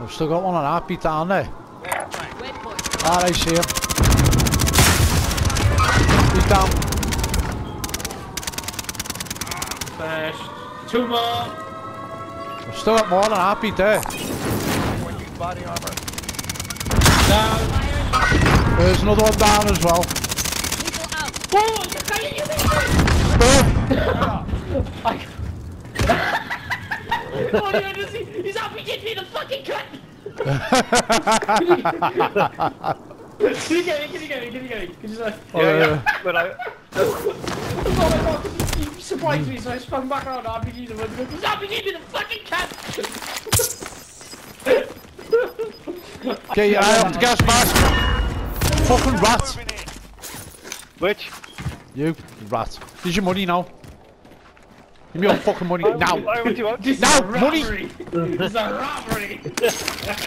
I've still got one on heartbeat down there. Waypoint. Ah, I see him. He's down. First. Two more. I've still got more on heartbeat there. Body armor. Down. There's another one down as well. People out. Oh, you can't get I... oh, yeah, does he, he's RPG'd me the fucking cut! can you get it? Can you get it? Can you get it? Can you say? Oh, yeah, yeah. yeah. But I. Oh my god, he, he surprised me, so I spun back around RPG'd him and he's RPG'd me in the fucking cat! Get your eye on the gas mask. Fucking rat. Moving in. Which? You, rat. Here's your money now. Give me your fucking money now. I, what do you want? This Now, money. this is a robbery!